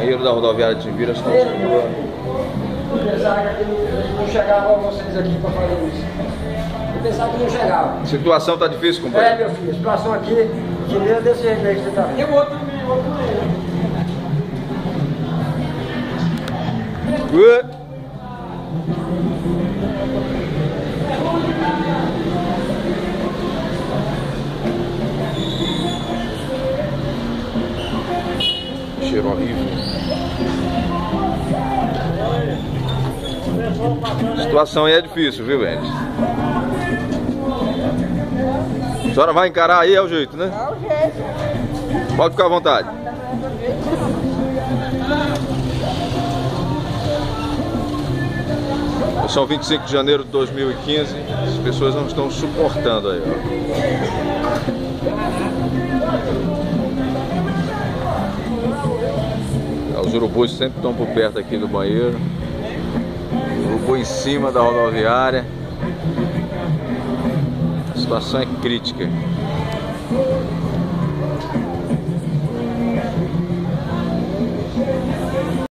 banheiro da rodoviária de Timbira estão circulando. Apesar que aqui não chegava vocês aqui para fazer isso. Eu pensava que não chegava. Situação tá difícil, É, companheiro? meu filho, a situação aqui, que é desse jeito aí que você tá vendo. Tem outro também, outro Ué. Cheiro horrível. A situação aí é difícil, viu, gente? A senhora vai encarar aí, é o jeito, né? É o jeito. Pode ficar à vontade. São 25 de janeiro de 2015. As pessoas não estão suportando aí, ó. Os urubus sempre estão por perto aqui do banheiro. Urubu em cima da rodoviária. A situação é crítica.